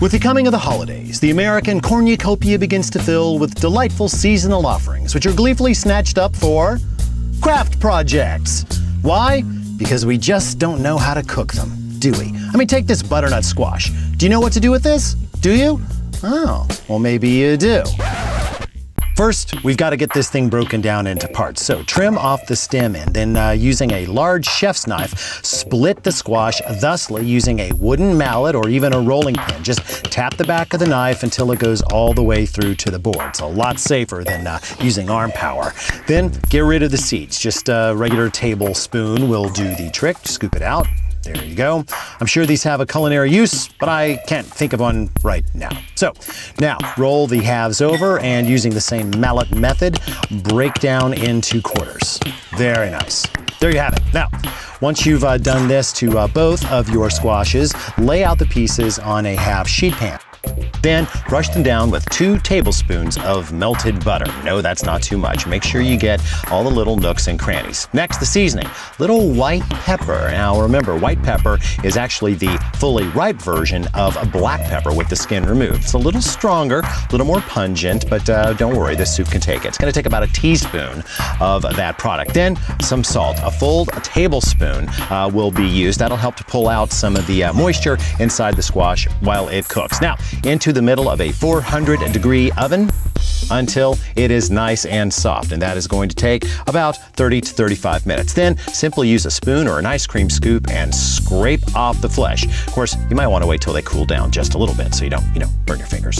With the coming of the holidays, the American cornucopia begins to fill with delightful seasonal offerings, which are gleefully snatched up for craft projects. Why? Because we just don't know how to cook them, do we? I mean, take this butternut squash. Do you know what to do with this? Do you? Oh, well, maybe you do. First, we've got to get this thing broken down into parts. So trim off the stem end, then uh, using a large chef's knife, split the squash, thusly using a wooden mallet or even a rolling pin. Just tap the back of the knife until it goes all the way through to the board. It's a lot safer than uh, using arm power. Then get rid of the seeds. Just a regular tablespoon will do the trick. Scoop it out, there you go. I'm sure these have a culinary use, but I can't think of one right now. So now roll the halves over and using the same mallet method, break down into quarters. Very nice. There you have it. Now, once you've uh, done this to uh, both of your squashes, lay out the pieces on a half sheet pan. Then brush them down with two tablespoons of melted butter. No, that's not too much. Make sure you get all the little nooks and crannies. Next, the seasoning. Little white pepper. Now remember, white pepper is actually the fully ripe version of black pepper with the skin removed. It's a little stronger, a little more pungent, but uh, don't worry, this soup can take it. It's gonna take about a teaspoon of that product. Then some salt. A full tablespoon uh, will be used. That'll help to pull out some of the uh, moisture inside the squash while it cooks. Now, into the middle of a 400 degree oven until it is nice and soft. And that is going to take about 30 to 35 minutes. Then simply use a spoon or an ice cream scoop and scrape off the flesh. Of course, you might want to wait till they cool down just a little bit so you don't, you know, burn your fingers.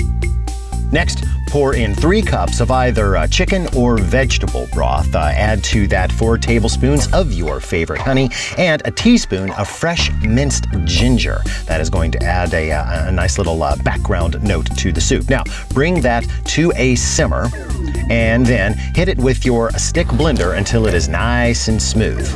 Next, pour in three cups of either uh, chicken or vegetable broth. Uh, add to that four tablespoons of your favorite honey and a teaspoon of fresh minced ginger. That is going to add a, uh, a nice little uh, background note to the soup. Now, bring that to a simmer and then hit it with your stick blender until it is nice and smooth.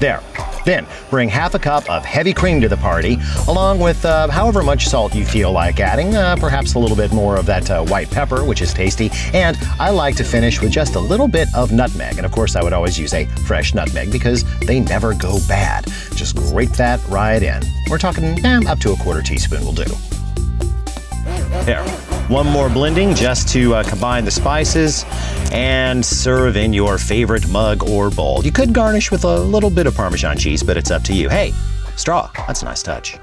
There. Then bring half a cup of heavy cream to the party, along with uh, however much salt you feel like adding, uh, perhaps a little bit more of that uh, white pepper, which is tasty. And I like to finish with just a little bit of nutmeg. And of course, I would always use a fresh nutmeg because they never go bad. Just grate that right in. We're talking eh, up to a quarter teaspoon will do. There. One more blending just to uh, combine the spices and serve in your favorite mug or bowl. You could garnish with a little bit of Parmesan cheese, but it's up to you. Hey, straw, that's a nice touch.